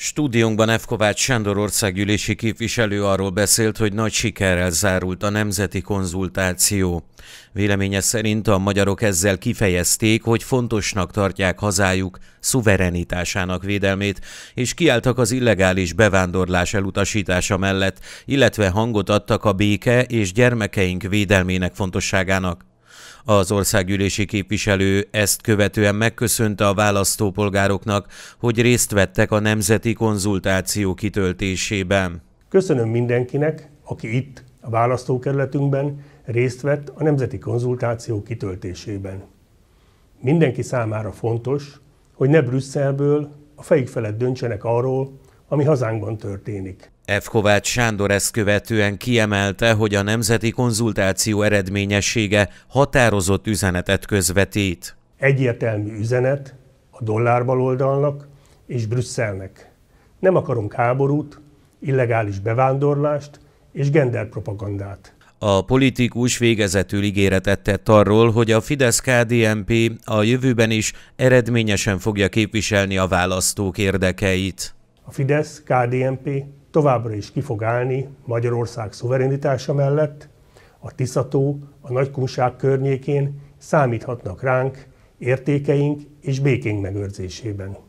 Stúdiónkban F. Kovács Sándor országgyűlési képviselő arról beszélt, hogy nagy sikerrel zárult a nemzeti konzultáció. Véleménye szerint a magyarok ezzel kifejezték, hogy fontosnak tartják hazájuk szuverenitásának védelmét, és kiálltak az illegális bevándorlás elutasítása mellett, illetve hangot adtak a béke és gyermekeink védelmének fontosságának. Az országgyűlési képviselő ezt követően megköszönte a választópolgároknak, hogy részt vettek a nemzeti konzultáció kitöltésében. Köszönöm mindenkinek, aki itt, a választókerületünkben részt vett a nemzeti konzultáció kitöltésében. Mindenki számára fontos, hogy ne Brüsszelből a fejük felett döntsenek arról, ami hazánkban történik. F. Kovács Sándor ezt követően kiemelte, hogy a nemzeti konzultáció eredményessége határozott üzenetet közvetít. Egyértelmű üzenet a dollárbaloldalnak és Brüsszelnek. Nem akarunk háborút, illegális bevándorlást és genderpropagandát. A politikus végezetül ígéretet tett arról, hogy a Fidesz-KDNP a jövőben is eredményesen fogja képviselni a választók érdekeit. A Fidesz-KDNP továbbra is ki fog állni Magyarország szuverenitása mellett, a Tiszató, a Nagykunság környékén számíthatnak ránk értékeink és békénk megőrzésében.